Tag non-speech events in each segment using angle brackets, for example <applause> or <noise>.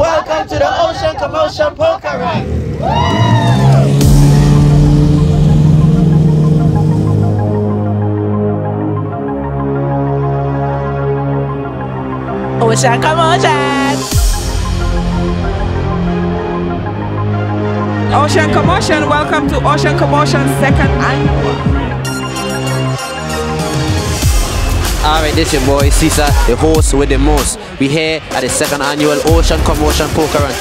Welcome to the Ocean Co'Mocean Poker Run. Ocean Co'Mocean! Ocean Co'Mocean, welcome to Ocean Co'Mocean second annual. Alright, this your boy Cesar, the host with the most. We here at the second annual Ocean Co'Mocean Poker Run.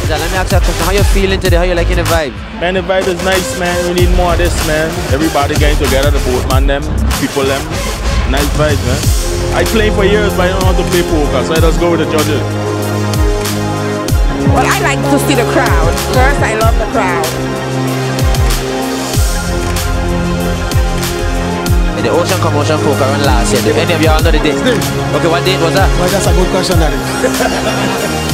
Cesar, let me ask you a question. How you feeling today? How you liking the vibe? Man, the vibe is nice, man. We need more of this, man. Everybody getting together, the boatman them, people them. Nice vibe, man. I played for years, but I don't know how to play poker, so I just go with the judges. Well, I like to see the crowd. First, I love the crowd. The Ocean Co'Mocean Poker Run last year. Did any of y'all know the date? Okay, what date was that? Well, that's a good question, Daddy. <laughs>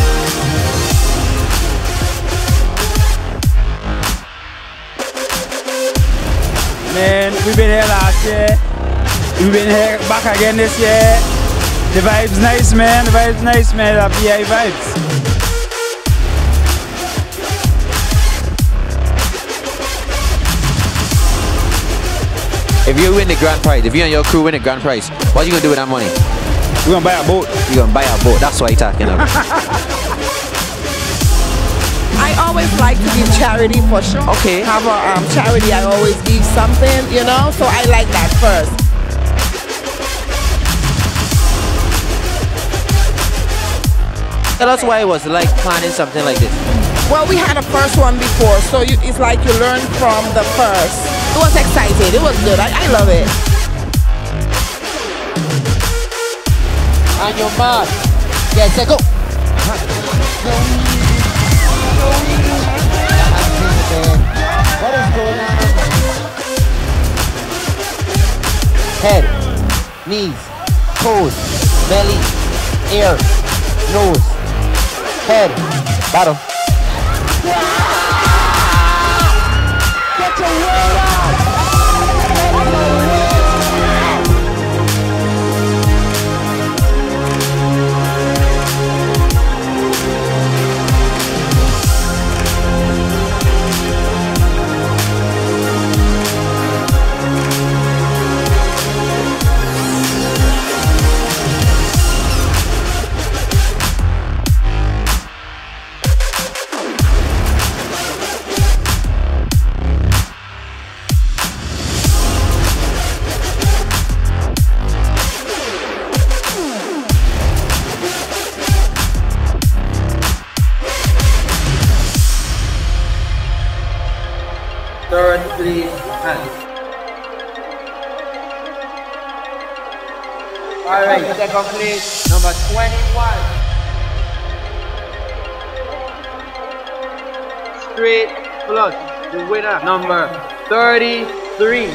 Man, we've been here last year. We've been here back again this year. The vibe's nice, man. The vibe's nice, man. The VI vibes. If you win the grand prize, if you and your crew win the grand prize, what are you gonna do with that money? We're gonna buy a boat. You're gonna buy a boat. That's what you're talking about. <laughs> I always like to give charity for sure. Okay. Have a um, charity, I always give something, you know, so I like that first. Tell us why it was like planning something like this. Well, we had a first one before, so you, it's like you learn from the first. It was exciting. It was good. I, I love it. On your mark. Get set, go. Head, knees, toes, belly, ear, nose, head, bottom. Get your word Third, please, hand. Alright, second place, number 21. Straight flush, the winner, number 33.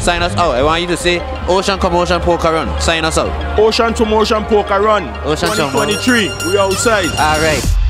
Sign us out. I want you to say Ocean Co'Mocean Poker Run. Sign us out. Ocean to Motion Poker Run. Ocean to 2023. We outside. Alright.